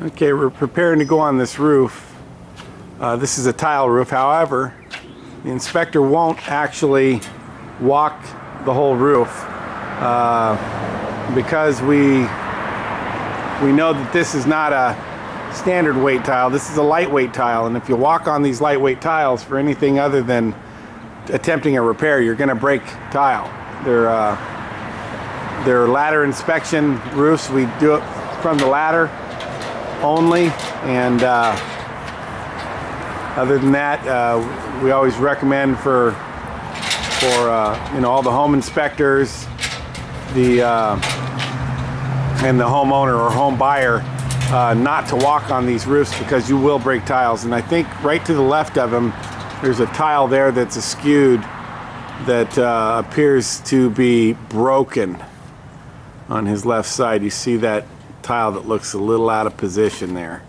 Okay, we're preparing to go on this roof. Uh, this is a tile roof, however, the inspector won't actually walk the whole roof uh, because we we know that this is not a standard weight tile. This is a lightweight tile, and if you walk on these lightweight tiles for anything other than attempting a repair, you're going to break tile. They're uh, they're ladder inspection roofs. We do it from the ladder only, and uh, other than that, uh, we always recommend for for uh, you know all the home inspectors, the uh, and the homeowner or home buyer uh, not to walk on these roofs because you will break tiles. And I think right to the left of him, there's a tile there that's askewed that uh, appears to be broken on his left side. You see that tile that looks a little out of position there.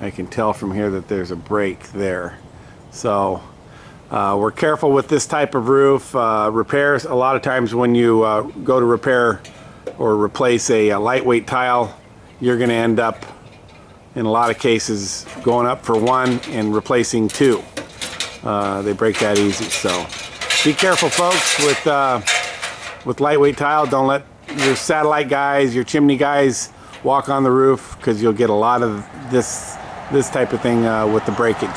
I can tell from here that there's a break there. So uh, we're careful with this type of roof. Uh, repairs, a lot of times when you uh, go to repair or replace a, a lightweight tile, you're going to end up, in a lot of cases, going up for one and replacing two. Uh, they break that easy. So be careful, folks, with uh, with lightweight tile. Don't let your satellite guys, your chimney guys, walk on the roof because you'll get a lot of this this type of thing uh, with the breakage.